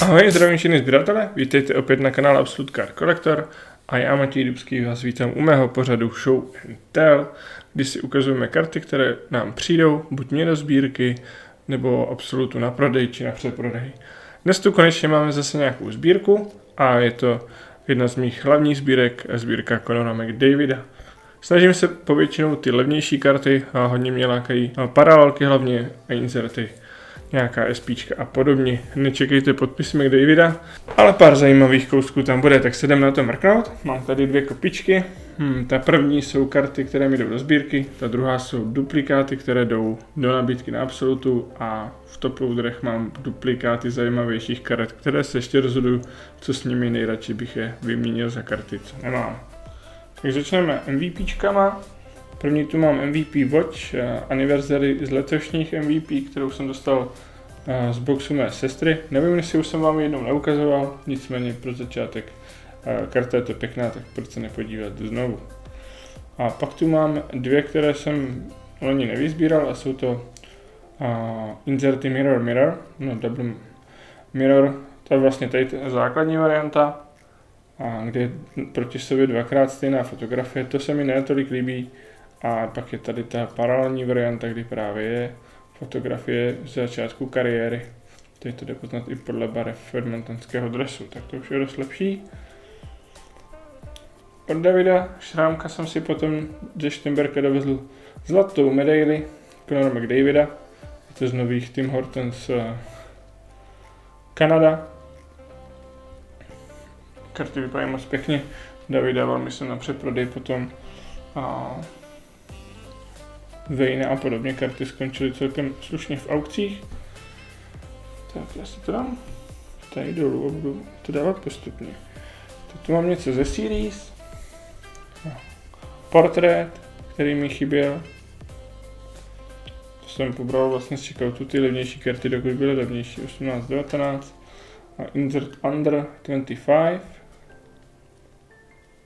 Ahoj, zdravím všechny sběratele, vítejte opět na kanále Absolute Car Collector. A já Matěj Dubský vás vítám u mého pořadu Show and Tell, kdy si ukazujeme karty, které nám přijdou, buď mě do sbírky, nebo Absolutu na prodej či na přeprodej. Dnes tu konečně máme zase nějakou sbírku a je to jedna z mých hlavních sbírek, sbírka Conora McDavida. Snažím se povětšinou ty levnější karty a hodně mě lákají paralelky hlavně a inserty nějaká SP a podobně. Nečekejte podpisy McDavida, ale pár zajímavých kousků tam bude, tak se jdem na to mrknout. Mám tady dvě kopičky. Hmm, ta první jsou karty, které mi jdou do sbírky, ta druhá jsou duplikáty, které jdou do nabídky na Absolutu a v top loaderech mám duplikáty zajímavějších karet, které se ještě rozhoduju, co s nimi nejradši bych je vyměnil za karty, co nemám. Tak začneme MVPčkama. První tu mám MVP Watch uh, Anniversary z letošních MVP, kterou jsem dostal uh, z boxu mé sestry. Nevím, jestli už jsem vám jednou neukazoval, nicméně pro začátek uh, karta je to pěkná, tak proč se nepodívat znovu. A pak tu mám dvě, které jsem loni nevyzbíral a jsou to uh, Inserty Mirror Mirror, no Double Mirror, to je vlastně tady ta základní varianta, a kde je proti sobě dvakrát stejná fotografie, to se mi netolik líbí, a pak je tady ta paralelní varianta, kdy právě je fotografie z začátku kariéry. Tady to jde poznat i podle barev edmontonského dresu, tak to už je dost lepší. Od Davida Šrámka jsem si potom ze Štemberka dovezl zlatou medaili Conor McDavida. Je to z nových Tim Hortons uh, Kanada. Karty vypadají moc pěkně. David dával myslím na přeprodej potom a Vejna a podobně karty skončily celkem slušně v aukcích. Tak já si to dám tady dolů a budu to dávat postupně. Teď tu mám něco ze series. No. Portrét, který mi chyběl. To jsem pobral vlastně z checkoutu ty levnější karty, dokud byly levnější. 18, 19. A insert under 25.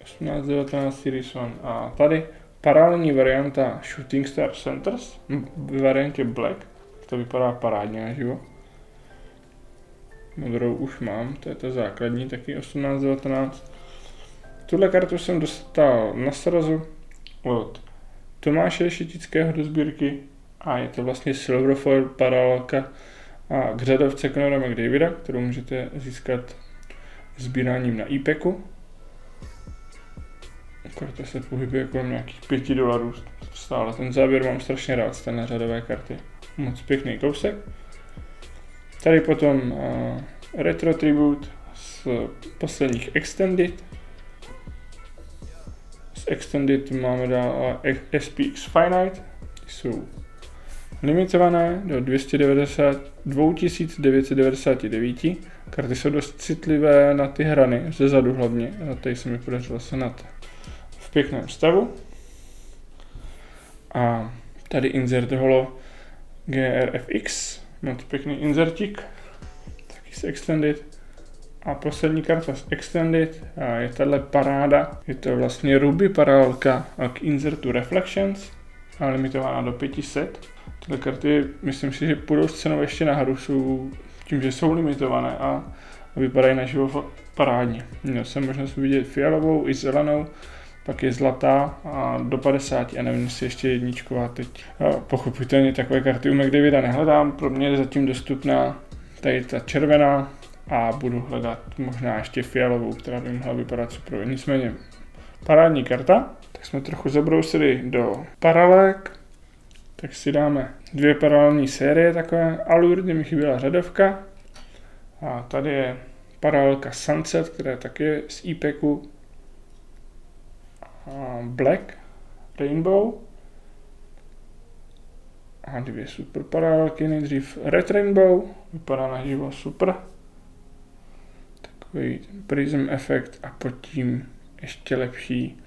18, 19 series 1. A tady paralelní varianta Shooting Star Centers v variantě Black. To vypadá parádně naživo. Modrou už mám, to je ta základní, taky 18-19. Tuhle kartu jsem dostal na srazu od Tomáše Šetického do sbírky a je to vlastně Silverfoil paralelka a k řadovce Conora McDavida, kterou můžete získat sbíráním na IPECu. Karta se pohybuje kolem nějakých 5 dolarů stále. Ten záběr mám strašně rád z té nařadové karty. Moc pěkný kousek. Tady potom uh, Retro Tribute z posledních Extended. Z Extended máme dál SPX Finite. Ty jsou limitované do 290, 2999. Karty jsou dost citlivé na ty hrany, ze zadu hlavně. A tady se mi podařilo senat pěkném stavu. A tady insert holo GRFX, moc pěkný insertík, taky z Extended. A poslední karta z Extended a je tahle paráda, je to vlastně Ruby paralelka k insertu Reflections a limitovaná do 500. Tyhle karty, myslím si, že půjdou s cenou ještě nahoru, jsou tím, že jsou limitované a vypadají na živo parádně. Měl jsem možnost vidět fialovou i zelenou, pak je zlatá a do 50 a nevím, jestli ještě jedničková teď. Pochopitelně takové karty u McDavida nehledám, pro mě je zatím dostupná tady ta červená a budu hledat možná ještě fialovou, která by mohla vypadat super. Nicméně parádní karta, tak jsme trochu zabrousili do paralelek, tak si dáme dvě paralelní série takové. Allure, kde mi chyběla řadovka. A tady je paralelka Sunset, která je taky z IPECu Black Rainbow. A dvě super paralelky, nejdřív Red Rainbow, vypadá na živo super, takový prism efekt a pod tím ještě lepší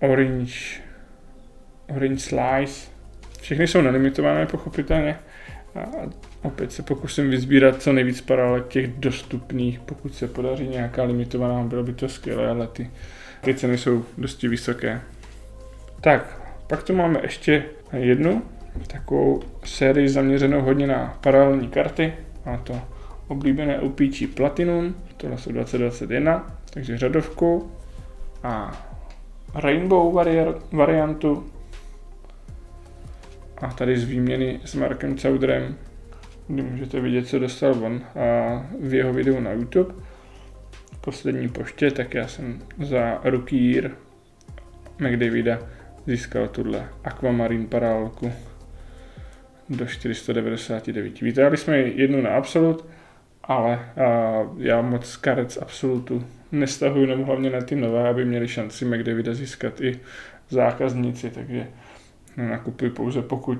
orange, orange slice. Všechny jsou nelimitované pochopitelně. A, Opět se pokusím vyzbírat co nejvíc paralelek těch dostupných, pokud se podaří nějaká limitovaná, bylo by to skvělé, ale ty, ty ceny jsou dosti vysoké. Tak, pak tu máme ještě jednu takovou sérii zaměřenou hodně na paralelní karty, a to oblíbené UPG Platinum, tohle jsou 2021, takže řadovku a Rainbow vari- variantu a tady z výměny s Markem Caudrem, kdy můžete vidět, co dostal on v jeho videu na YouTube. Poslední poště, tak já jsem za Year McDavida získal tuhle Aquamarine paralelku do 499. Vytáhli jsme jednu na Absolut, ale já moc karet Absolutu nestahuju, nebo hlavně na ty nové, aby měli šanci McDavida získat i zákazníci, takže nakupuji pouze pokud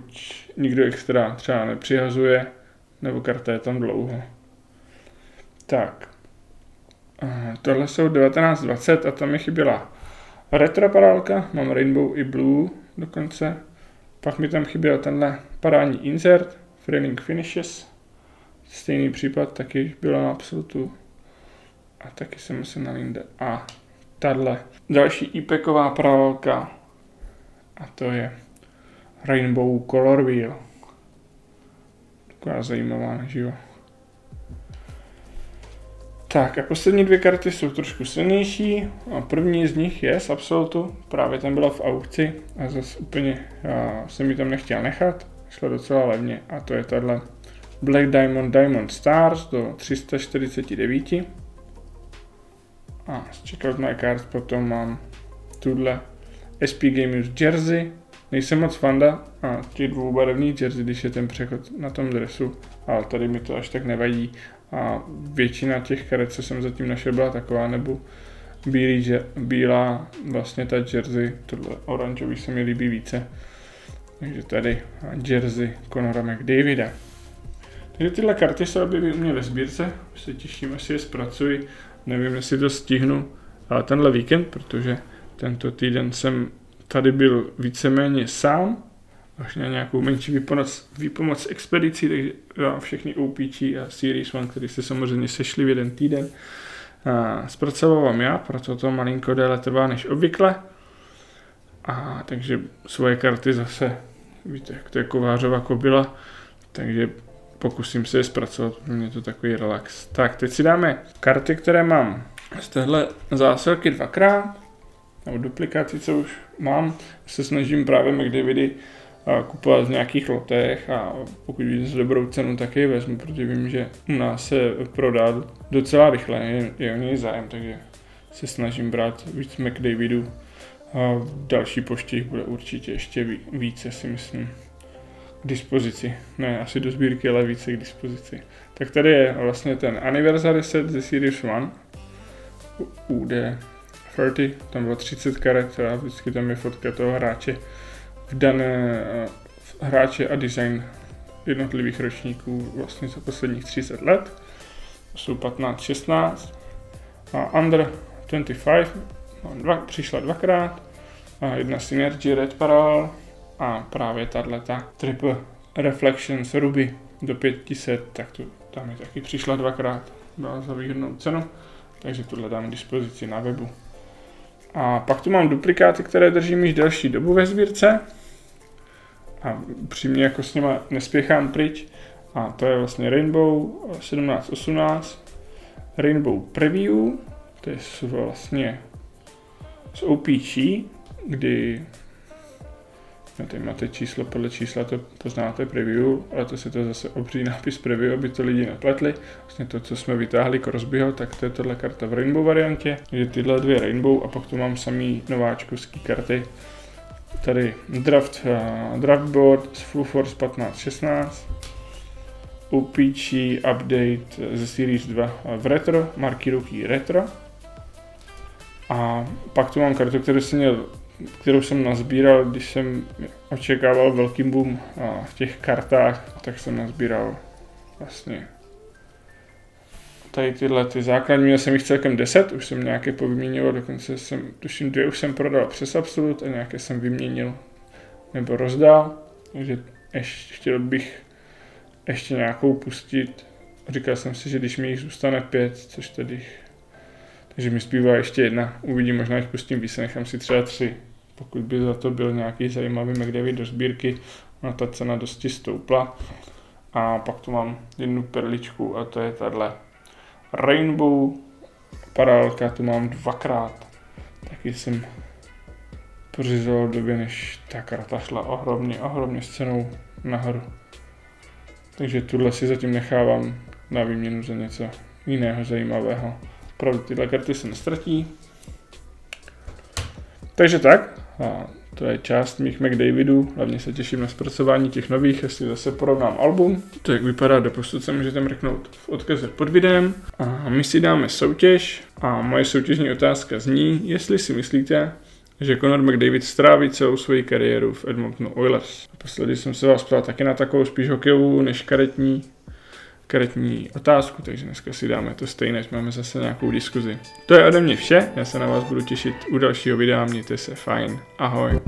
nikdo extra třeba nepřihazuje, nebo karta je tam dlouho. Tak. Tohle jsou 1920 a tam mi chyběla retro parálka, mám Rainbow i Blue dokonce. Pak mi tam chyběl tenhle parádní insert, Frilling Finishes. Stejný případ taky bylo na Absolutu. A taky jsem se na Linde. A tahle další IPEková paralelka. A to je Rainbow Color Wheel. Taková zajímavá, jo? Tak a poslední dvě karty jsou trošku silnější. A první z nich je z Absolutu, právě tam byla v aukci a zase úplně já jsem mi tam nechtěl nechat, šlo docela levně a to je tahle Black Diamond Diamond Stars do 349. A z Checkout My Cards potom mám tuhle SP Games Jersey Nejsem moc fanda a těch dvoubarevných jersey, když je ten přechod na tom dresu, ale tady mi to až tak nevadí. A většina těch karet, co jsem zatím našel, byla taková, nebo bílý, že, bílá vlastně ta jersey, tohle oranžový se mi líbí více. Takže tady jersey Conora McDavida. Takže tyhle karty se objeví u mě ve sbírce, se těším, si je zpracuji. Nevím, jestli to stihnu tenhle víkend, protože tento týden jsem tady byl víceméně sám, až na nějakou menší výpomoc, výpomoc expedicí, takže já všechny OPG a Series One, které se samozřejmě sešly v jeden týden, a zpracovávám já, proto to malinko déle trvá než obvykle. A takže svoje karty zase, víte, jak to je kovářová kobila, takže pokusím se je zpracovat, mě to takový relax. Tak, teď si dáme karty, které mám z téhle zásilky dvakrát, nebo duplikaci, co už mám, se snažím právě McDavidy kupovat v nějakých lotech a pokud vidím za dobrou cenu, tak je vezmu, protože vím, že u nás se prodá docela rychle, je, je o něj zájem, takže se snažím brát víc McDavidů. A v další poště bude určitě ještě více, si myslím, k dispozici. Ne, asi do sbírky, ale více k dispozici. Tak tady je vlastně ten Anniversary set ze Series 1, UD 30, tam bylo 30 karet a vždycky tam je fotka toho hráče v dané hráče a design jednotlivých ročníků vlastně za posledních 30 let. Jsou 15-16 a Under 25 mám dva, přišla dvakrát a jedna Synergy Red Parallel a právě tato Triple Reflections Ruby do 500, tak to tam je taky přišla dvakrát, byla za výhodnou cenu, takže tohle dám k dispozici na webu. A pak tu mám duplikáty, které držím již delší dobu ve sbírce. A přímě jako s nima nespěchám pryč. A to je vlastně Rainbow 1718, Rainbow Preview, to je vlastně z OPG, kdy No, tady máte číslo, podle čísla to poznáte preview, ale to si to zase obří nápis preview, aby to lidi nepletli. Vlastně to, co jsme vytáhli Crosbyho, tak to je tohle karta v Rainbow variantě. Je tyhle dvě Rainbow a pak tu mám samý nováčkovský karty. Tady draft, uh, draft board z Full Force 1516, OPG update ze Series 2 v retro, marky ruky retro. A pak tu mám kartu, kterou jsem měl kterou jsem nazbíral, když jsem očekával velký boom v těch kartách, tak jsem nazbíral vlastně tady tyhle ty základní, měl jsem jich celkem 10, už jsem nějaké povyměnil, dokonce jsem, tuším dvě už jsem prodal přes Absolut a nějaké jsem vyměnil nebo rozdal, takže ještě chtěl bych ještě nějakou pustit. Říkal jsem si, že když mi jich zůstane pět, což tedy... Takže mi zpívá ještě jedna. Uvidím, možná jich pustím více, nechám si třeba tři. Pokud by za to byl nějaký zajímavý McDavid do sbírky, ona ta cena dosti stoupla. A pak tu mám jednu perličku a to je tahle Rainbow parálka, tu mám dvakrát. Taky jsem pořizoval v době, než ta karta šla ohromně, ohromně s cenou nahoru. Takže tuhle si zatím nechávám na výměnu za něco jiného zajímavého. Opravdu tyhle karty se nestratí. Takže tak, a to je část mých McDavidů, hlavně se těším na zpracování těch nových, jestli zase porovnám album. To jak vypadá do posud se můžete mrknout v odkaze pod videem. A my si dáme soutěž a moje soutěžní otázka zní, jestli si myslíte, že Conor McDavid stráví celou svoji kariéru v Edmontonu Oilers. Posledně jsem se vás ptal taky na takovou spíš hokejovou než karetní, karetní otázku, takže dneska si dáme to stejné, máme zase nějakou diskuzi. To je ode mě vše, já se na vás budu těšit u dalšího videa, mějte se fajn, ahoj.